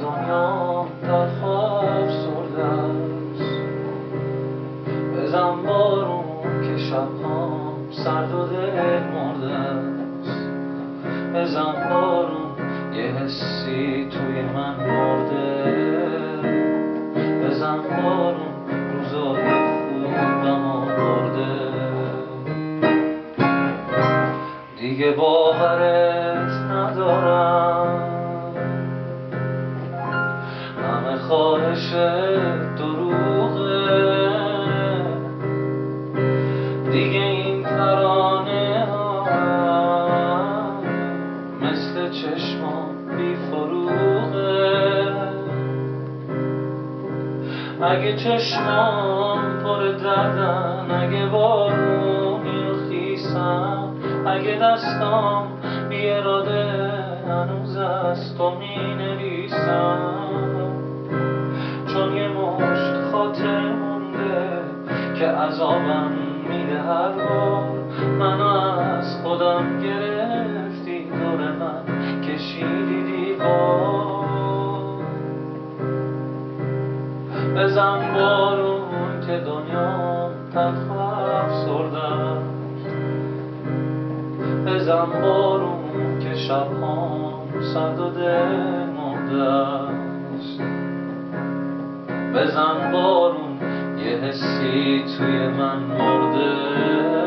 دنیا در خواب سرده است. بزن بارون که شبهام سرد و دل مرده است. بزن بارون یه حسی توی من مرده. بزن بارون روزای خوبم آورده دیگه باورت ندارم. خواهش دروغه دیگه این ترانه ها مثل چشمام بی فروغه اگه چشمام پر دردن اگه بارونی خیسم اگه دستام بی اراده هنوز از تو می نویسم. عذابم میده هر بار منو از خودم گرفتی دور من. کشیدی دیوار. بزن بارون که دنیا تلخ و افسرده بزن بارون که شبهام سرد و دل مرده است. بزن بارون Hesi tuye my mother.